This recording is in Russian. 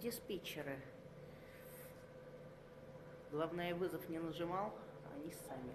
диспетчеры. Главное, вызов не нажимал, а они сами.